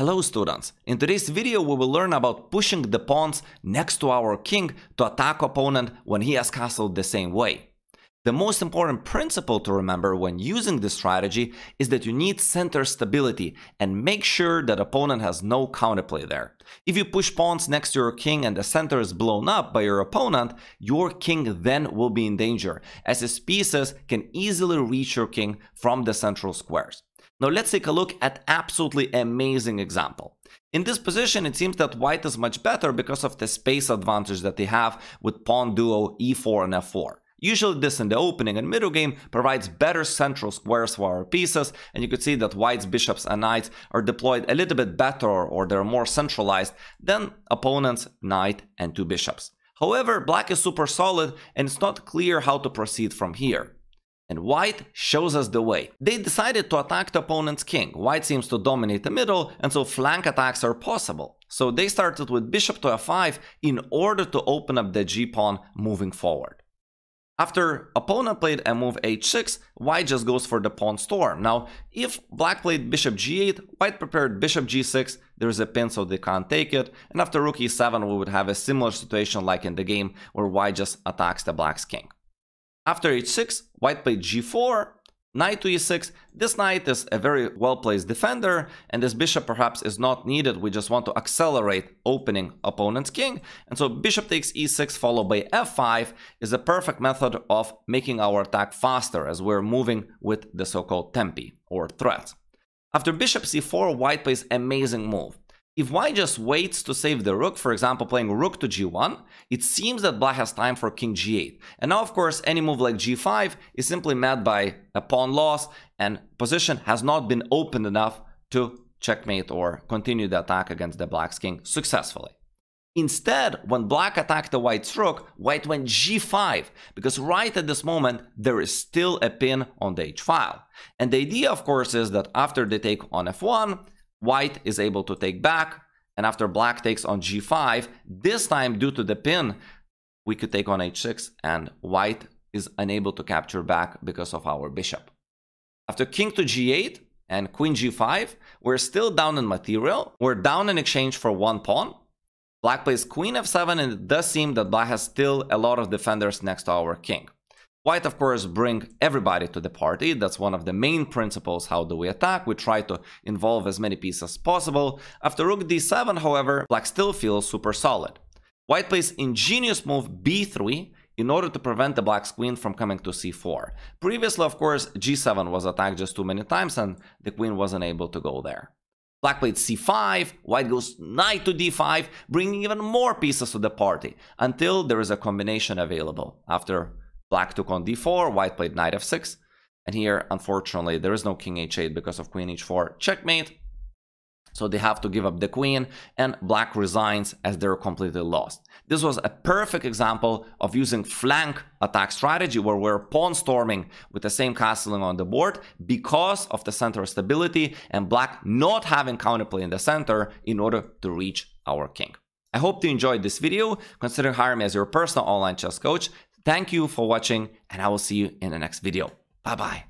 Hello students! In today's video we will learn about pushing the pawns next to our king to attack opponent when he has castled the same way. The most important principle to remember when using this strategy is that you need center stability and make sure that opponent has no counterplay there. If you push pawns next to your king and the center is blown up by your opponent, your king then will be in danger, as his pieces can easily reach your king from the central squares. Now let's take a look at absolutely amazing example. In this position, it seems that white is much better because of the space advantage that they have with pawn duo e4 and f4. Usually this in the opening and middle game provides better central squares for our pieces, and you could see that white's bishops and knights are deployed a little bit better or they're more centralized than opponent's knight and two bishops. However, black is super solid and it's not clear how to proceed from here and white shows us the way. They decided to attack the opponent's king. White seems to dominate the middle, and so flank attacks are possible. So they started with bishop to f5 in order to open up the g-pawn moving forward. After opponent played a move h6, white just goes for the pawn storm. Now, if black played bishop g8, white prepared bishop g6, there's a pin so they can't take it, and after rook e7 we would have a similar situation like in the game where white just attacks the black's king. After h6, white played g4, knight to e6. This knight is a very well-placed defender, and this bishop perhaps is not needed. We just want to accelerate opening opponent's king. And so bishop takes e6 followed by f5 is a perfect method of making our attack faster as we're moving with the so-called tempi or threat. After bishop c4, white plays amazing move. If white just waits to save the rook, for example playing rook to g1, it seems that black has time for king g8. And now of course any move like g5 is simply met by a pawn loss and position has not been opened enough to checkmate or continue the attack against the black's king successfully. Instead, when black attacked the white's rook, white went g5, because right at this moment, there is still a pin on the h-file. And the idea, of course, is that after they take on f1, white is able to take back, and after black takes on g5, this time due to the pin, we could take on h6, and white is unable to capture back because of our bishop. After king to g8 and queen g5, we're still down in material. We're down in exchange for one pawn. Black plays queen f7, and it does seem that black has still a lot of defenders next to our king. White, of course, bring everybody to the party. That's one of the main principles. How do we attack? We try to involve as many pieces as possible. After rook d7, however, black still feels super solid. White plays ingenious move b3 in order to prevent the black's queen from coming to c4. Previously, of course, g7 was attacked just too many times and the queen wasn't able to go there. Black played c5, white goes knight to d5, bringing even more pieces to the party, until there is a combination available. After Black took on d4, white played knight f6. And here, unfortunately, there is no king h8 because of queen h4 checkmate. So they have to give up the queen, and black resigns as they're completely lost. This was a perfect example of using flank attack strategy where we're pawn storming with the same castling on the board because of the center stability and black not having counterplay in the center in order to reach our king. I hope you enjoyed this video. Consider hiring me as your personal online chess coach. Thank you for watching and I will see you in the next video. Bye bye.